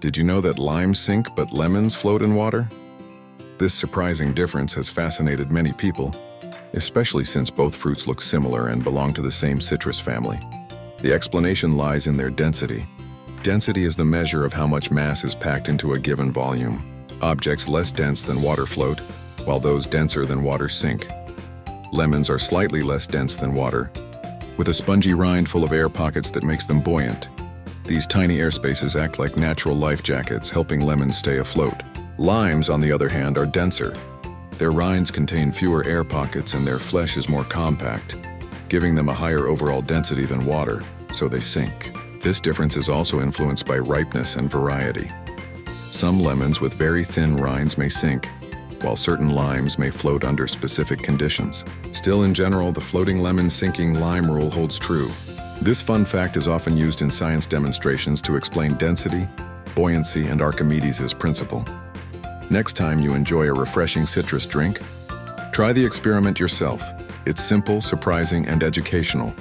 Did you know that limes sink but lemons float in water? This surprising difference has fascinated many people, especially since both fruits look similar and belong to the same citrus family. The explanation lies in their density. Density is the measure of how much mass is packed into a given volume. Objects less dense than water float, while those denser than water sink. Lemons are slightly less dense than water, with a spongy rind full of air pockets that makes them buoyant. These tiny air spaces act like natural life jackets, helping lemons stay afloat. Limes, on the other hand, are denser. Their rinds contain fewer air pockets and their flesh is more compact, giving them a higher overall density than water, so they sink. This difference is also influenced by ripeness and variety. Some lemons with very thin rinds may sink, while certain limes may float under specific conditions. Still, in general, the floating lemon sinking lime rule holds true. This fun fact is often used in science demonstrations to explain density, buoyancy, and Archimedes' principle. Next time you enjoy a refreshing citrus drink, try the experiment yourself. It's simple, surprising, and educational.